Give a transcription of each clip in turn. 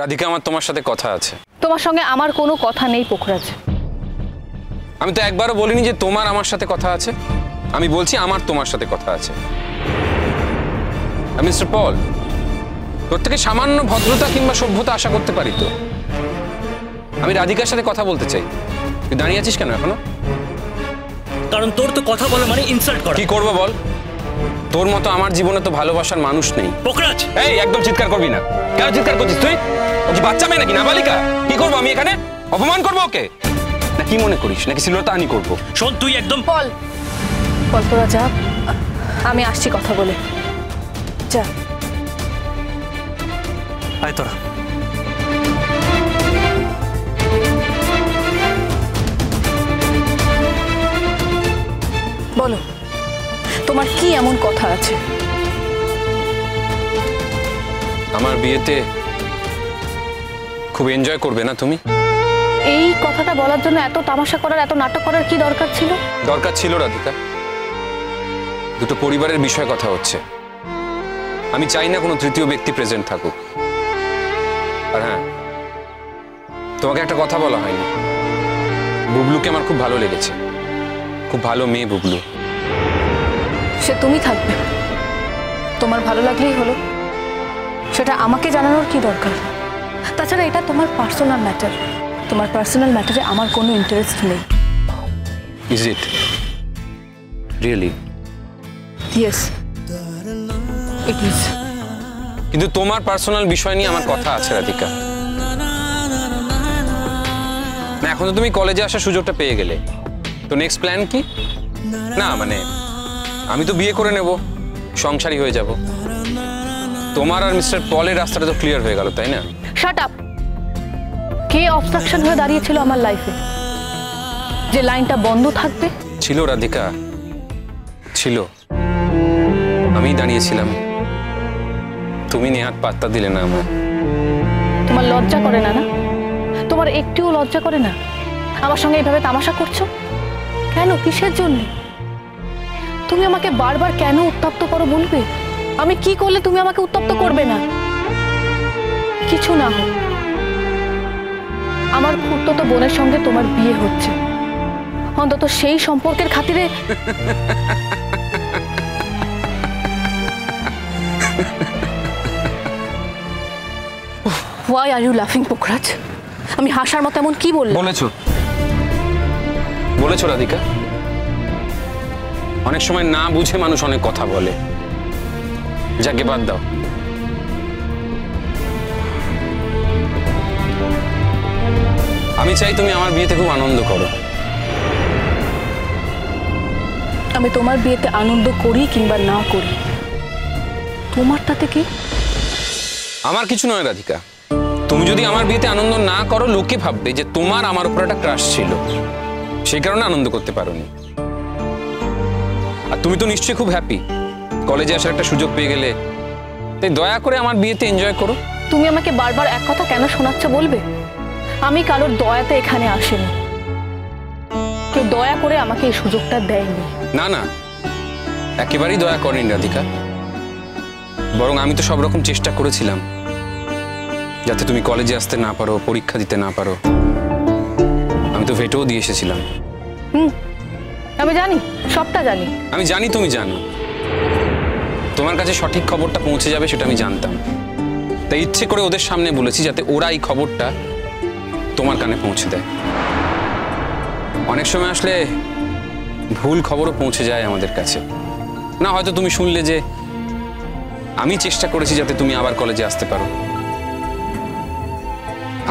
রাধিকা আমার তোমার সাথে কথা আছে। তোমার সঙ্গে আমার কোনো কথা নেই পোখরাজ। আমি তো একবারও বলিনি যে তোমার আমার সাথে কথা আছে। আমি বলছি আমার তোমার সাথে কথা আছে। মিস্টার পল তোর থেকে সামান্য ভদ্রতা কিংবা সভ্যতা আশা করতে পারি তো। আমি রাধিকার সাথে কথা বলতে চাই। তুই দাঁড়িয়ে আছিস কেন এখনও? কারণ তোর তো কথা বলা মানে ইনসাল্ট করা। কি করব বল? তোর মতো আমার জীবনে তো ভালোবাসার মানুষ নেই। পোকরাজ এই একদম চিৎকার করবি না। কেন চিৎকার করছিস তুই? ও কি বাচ্চা মেয়ে নাকি নাবালিকা? কি করব আমি এখানে? অপমান করব ওকে? না কি মনে করিস? নাকি শ্লীলতাহানি করব? শোন তুই একদম পল পল তোরা যা। আমি আসছি কথা বলে। যা। আয় তোরা। বলো তোমার কি এমন কথা আছে? আমার বিয়েতে খুব এনজয় করবে না তুমি? এই কথাটা বলার জন্য এত তামাশা করার এত নাটক করার কি দরকার ছিল? দরকার ছিল রাধিকা দুটো পরিবারের বিষয়ে কথা হচ্ছে। আমি চাই না কোনো তৃতীয় ব্যক্তি প্রেজেন্ট থাকুক। আর হ্যাঁ তোমাকে একটা কথা বলা হয়নি। বুবলুকে আমার খুব ভালো লেগেছে। খুব ভালো মেয়ে বুবলু। সে তুমি থাকবে। তোমার ভালো লাগলেই হলো। সেটা আমাকে জানানোর কি দরকার? তাছাড়া এটা তোমার পার্সোনাল ম্যাটার তোমার পার্সোনাল ম্যাটারে আমার কোনো ইন্টারেস্ট নেই। Is it really yes it is কিন্তু তোমার পার্সোনাল বিষয় নিয়ে আমার কথা আছে রাধিকা। না এখন তো তুমি কলেজে আসার সুযোগটা পেয়ে গেলে। তো নেক্সট প্ল্যান কি? না মানে আমি তো বিয়ে করে নেব। সংসারী হয়ে যাব। তোমার আর মিস্টার পলের রাস্তাটা তো ক্লিয়ার হয়ে গেল তাই না? শাট আপ কে অবস্ট্রাকশন হয়ে দাঁড়িয়েছিল আমার লাইফে যে লাইনটা বন্ধ থাকবে? ছিল রাধিকা। ছিল। আমি দাঁড়িয়েছিলাম। তুমি নেহাত পাত্তা দিলে না আমার তোমার লজ্জা করে না না? তোমার একটুও লজ্জা করে না? আমার সঙ্গে এইভাবে তামাশা করছ? কেন? কিসের জন্য? তুমি আমাকে বারবার কেন উত্তপ্ত করো বলবে? আমি কি করলে তুমি আমাকে উত্তপ্ত করবে না? কিছু না হোক। আমার তো বোনের সঙ্গে তোমার বিয়ে হচ্ছে। অন্তত সেই সম্পর্কের খাতিরে ওয়াই আর ইউ লাফিং পোখরাজ আমি হাসার মতো এমন কি বললাম বলেছ। বলেছ, রাধিকা। অনেক সময় না বুঝে মানুষ অনেক কথা বলে। যাকে বাদ দাও। আমি চাই তুমি আমার বিয়েতে খুব আনন্দ করো। আমি তোমার বিয়েতে আনন্দ করি কিংবা না করি তোমার তাতে কি? আমার কিছু নয় রাধিকা। তুমি যদি আমার বিয়েতে আনন্দ না করো লোকে ভাববে যে তোমার আমার উপর একটা ক্রাশ ছিল। সেই কারণে আনন্দ করতে পারোনি। আর তুমি তো নিশ্চয়ই খুব হ্যাপি কলেজে আসার একটা সুযোগ পেয়ে গেলে। তাই দয়া করে আমার বিয়েতে এনজয় করো। তুমি আমাকে বারবার এক কথা কেন শোনাচ্ছ বলবে? আমি কারোর দয়াতে এখানে আসিনি। কেউ দয়া করে আমাকে এই সুযোগটা দেয়নি। না না। একেবারেই দয়া করেনি রাধিকা। বরং আমি তো সব রকম চেষ্টা করেছিলাম। যাতে তুমি কলেজে আসতে না পারো পরীক্ষা দিতে না পারো। আমি তো ভেটেও দিয়ে এসেছিলাম। হুম। আমি জানি সবটা জানি। আমি জানি তুমি জানো। তোমার কাছে সঠিক খবরটা পৌঁছে যাবে সেটা আমি জানতাম। তাই ইচ্ছে করে ওদের সামনে বলেছি যাতে ওরা এই খবরটা তোমার কানে পৌঁছে দেয়। অনেক সময় আসলে ভুল খবরও পৌঁছে যায় আমাদের কাছে। না হয়তো তুমি শুনলে যে আমি চেষ্টা করেছি যাতে তুমি আবার কলেজে আসতে পারো।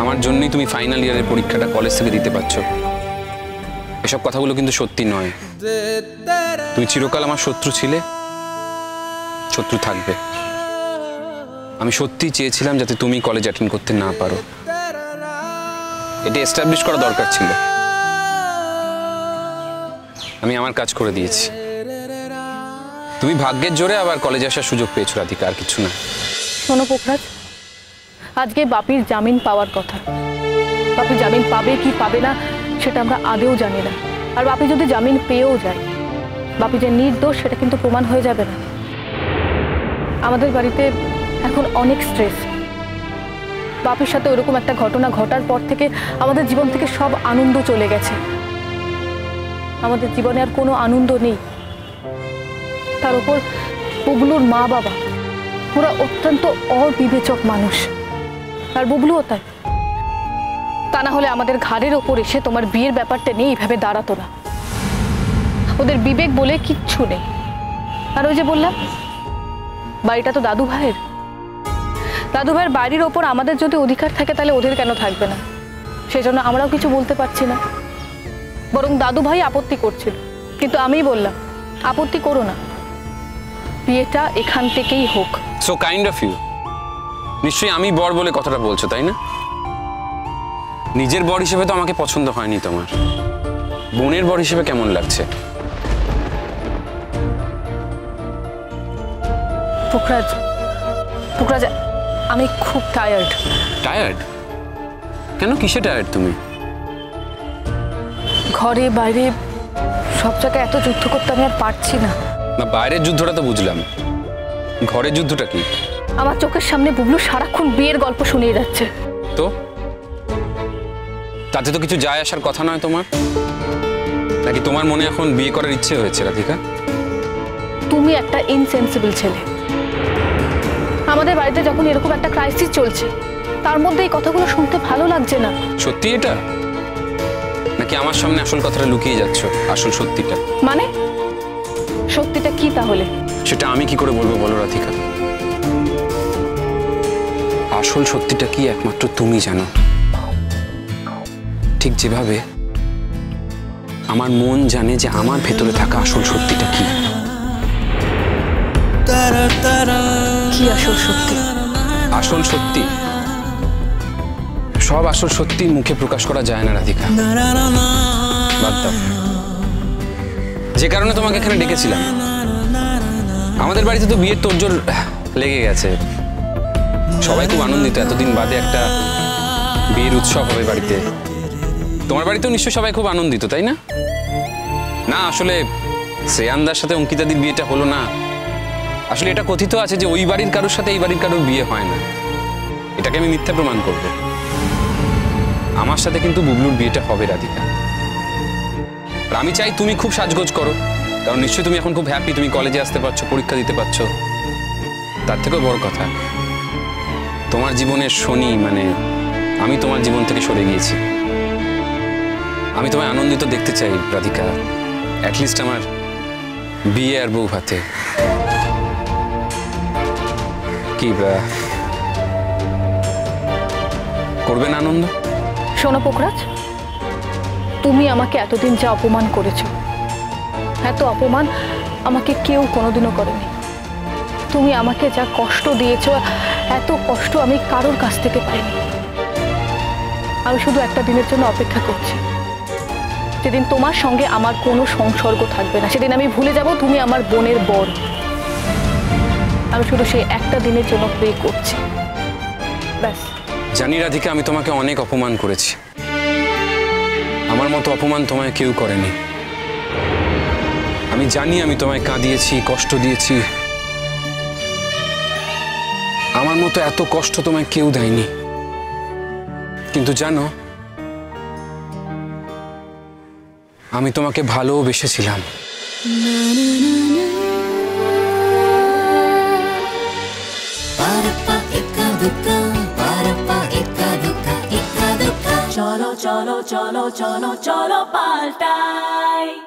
আমার জন্যই তুমি ফাইনাল ইয়ারের পরীক্ষাটা কলেজ থেকে দিতে পারছ। এসব কথাগুলো কিন্তু সত্যি নয়। তুমি চিরকাল আমার শত্রু ছিলে। শত্রু থাকবে। আমি সত্যি চেয়েছিলাম যাতে তুমি কলেজ অ্যাটেন্ড করতে না পারো। এটা এস্টাবলিশ করা দরকার ছিল। আমি আমার কাজ করে দিয়েছি। তুমি ভাগ্যের জোরে আবার কলেজে আসার সুযোগ পেয়েছ, রাধিকা, আর কিছু না। শোনো পোখরাজ, আজকে বাপির জামিন পাওয়ার কথা। বাপি জামিন পাবে কি পাবে না, সেটা আমরা আদেও জানি না। আর বাপি যদি জামিন পেয়েও যায়, বাপি যে নির্দোষ, সেটা কিন্তু প্রমাণ হয়ে যাবে না। আমাদের বাড়িতে এখন অনেক স্ট্রেস বাপের সাথে ওরকম একটা ঘটনা ঘটার পর থেকে আমাদের জীবন থেকে সব আনন্দ চলে গেছে। আমাদের জীবনে আর কোনো আনন্দ নেই। তার উপর বুবলুর মা বাবা, ওরা অত্যন্ত অবিবেচক মানুষ। আর বুবলুও তাই। তা না হলে আমাদের ঘাড়ের ওপর এসে তোমার বিয়ের ব্যাপারটা নিয়ে এইভাবে দাঁড়াতো না। ওদের বিবেক বলে কিচ্ছু নেই। আর ওই যে বললাম বাড়িটা তো দাদু ভাইয়ের। দাদু ভাইয়ের বাড়ির ওপর আমাদের যদি অধিকার থাকে, তাহলে ওদের কেন থাকবে না? সেজন্য আমরাও কিছু বলতে পারছি না। বরং দাদু ভাই আপত্তি করছিল। কিন্তু আমিই বললাম, আপত্তি করো না। বিয়েটা এখান থেকেই হোক। সো কাইন্ড অফ ইউ নিশ্চয়ই আমি বর বলে কথাটা বলছো, তাই না? নিজের বর হিসেবে তো আমাকে পছন্দ হয়নি তোমার। বোনের বর হিসেবে কেমন লাগছে? পুখরাজ পুখরাজ আমি খুব টায়ার্ড টায়ার্ড কেন কিসে টায়ার্ড তুমি? ঘরে বাইরে সব জায়গায় এত যুদ্ধ করতে আমি আর পারছি না। না বাইরের যুদ্ধটা তো বুঝলাম। ঘরের যুদ্ধটা কি? আমার চোখের সামনে বুবলু সারাক্ষণ বিয়ের গল্প শুনিয়ে যাচ্ছে। তো? তাতে তো কিছু যায় আসার কথা নয় তোমার? নাকি তোমার মনে এখন বিয়ে করার ইচ্ছে হয়েছে রাধিকা? তুমি একটা ইনসেন্সিবল ছেলে। আমাদের বাড়িতে যখন এরকম একটা ক্রাইসিস চলছে তার মধ্যে এই কথাগুলো শুনতে ভালো লাগছে না। সত্যি এটা? নাকি আমার সামনে আসল কথাটা লুকিয়ে যাচ্ছ আসল সত্যিটা? মানে? সত্যিটা কি তাহলে? সেটা আমি কি করে বলব বলো রাধিকা? আসল সত্যিটা কি একমাত্র তুমি জানো? ঠিক যেভাবে আমার মন জানে যে আমার ভেতরে থাকা আসল সত্যিটা কি। আসল সত্যি? সব আসল সত্যি মুখে প্রকাশ করা যায় না, রাধিকা। যে কারণে তোমাকে এখানে ডেকেছিলাম। আমাদের বাড়িতে তো বিয়ের তোড়জোড় লেগে গেছে। সবাই খুব আনন্দিত। এতদিন বাদে একটা বিয়ের উৎসব হবে বাড়িতে। তোমার বাড়িতেও নিশ্চয়ই সবাই খুব আনন্দিত, তাই না? না, আসলে শ্রেয়ানদার সাথে অঙ্কিতাদির বিয়েটা হলো না। আসলে এটা কথিত আছে যে ওই বাড়ির কারোর সাথে এই বাড়ির কারোর বিয়ে হয় না। এটাকে আমি মিথ্যা প্রমাণ করব। আমার সাথে কিন্তু বুবলুর বিয়েটা হবে, রাধিকা। আর আমি চাই তুমি খুব সাজগোজ করো। কারণ নিশ্চয়ই তুমি এখন খুব হ্যাপি তুমি কলেজে আসতে পারছ, পরীক্ষা দিতে পারছ। তার থেকেও বড় কথা, তোমার জীবনের শনি মানে আমি তোমার জীবন থেকে সরে গিয়েছি। আমি তোমায় আনন্দিত দেখতে চাই, রাধিকা। অ্যাটলিস্ট আমার বিয়ে আর বউ হাতে। করবেন আনন্দ? শোনো পোখরাজ, তুমি আমাকে এতদিন যা অপমান করেছ, এত অপমান আমাকে কেউ কোনোদিনও করেনি। তুমি আমাকে যা কষ্ট দিয়েছ, এত কষ্ট আমি কারোর কাছ থেকে পাইনি। আমি শুধু একটা দিনের জন্য অপেক্ষা করছি। যেদিন তোমার সঙ্গে আমার কোনো সংসর্গ থাকবে না, সেদিন আমি ভুলে যাব তুমি আমার বোনের বর। আমি শুধু সেই একটা দিনের জন্য প্রে করছি। ব্যাস। জানি রাধিকা আমি তোমাকে অনেক অপমান করেছি। আমার মতো অপমান তোমায় কেউ করেনি। আমি জানি আমি তোমায় কাঁদিয়েছি কষ্ট দিয়েছি। আমার মতো এত কষ্ট তোমায় কেউ দেয়নি। কিন্তু জানো আমি তোমাকে ভালোবেসেছিলাম। চলো চলো চলো চলো পাল্টাই